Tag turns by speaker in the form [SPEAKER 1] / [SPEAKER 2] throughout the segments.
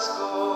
[SPEAKER 1] So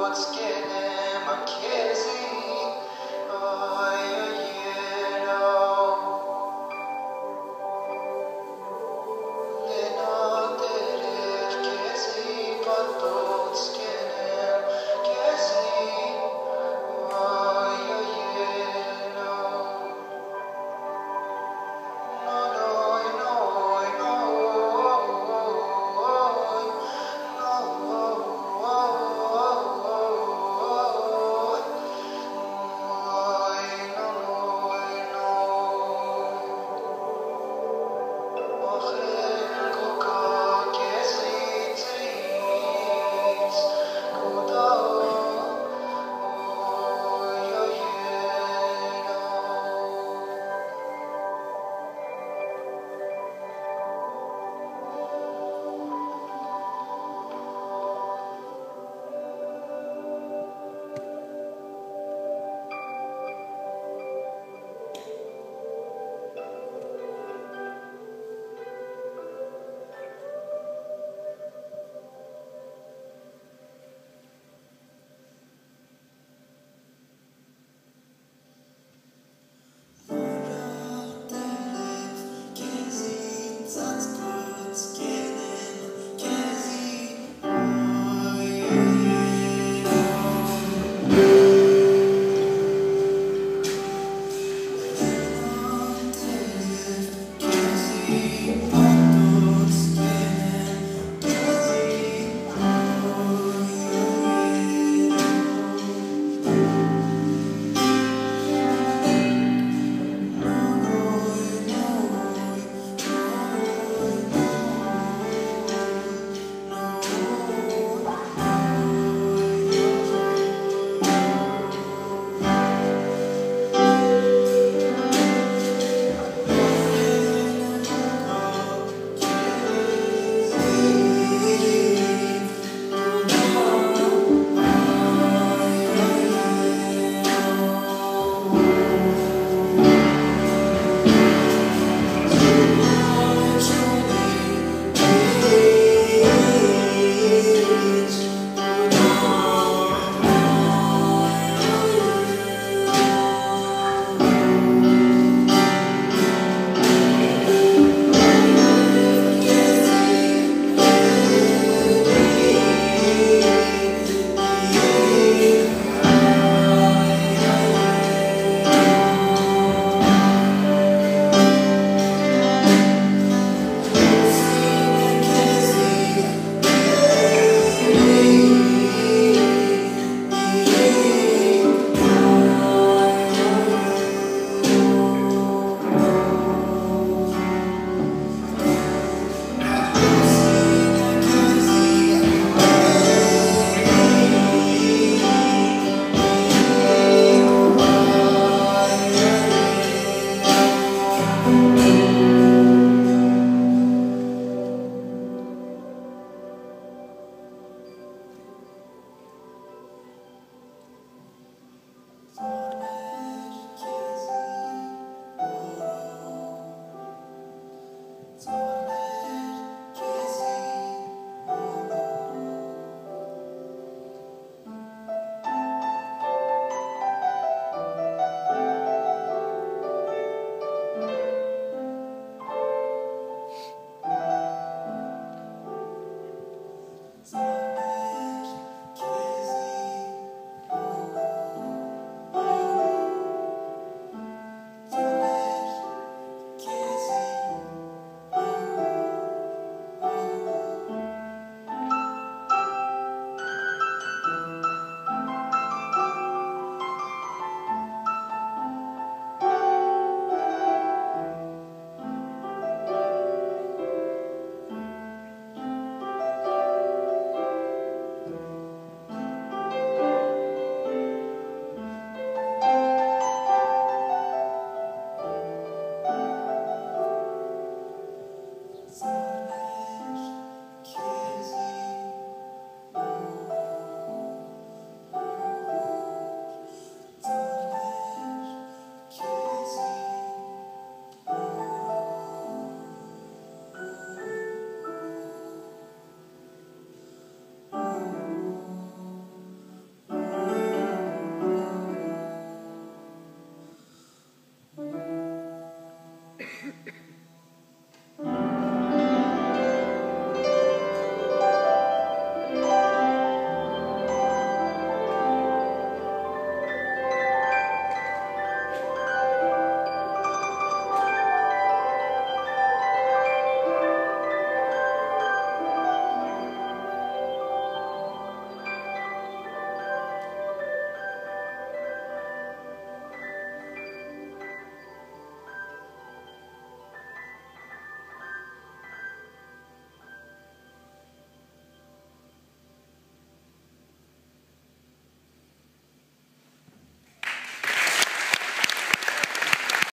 [SPEAKER 1] Jesus.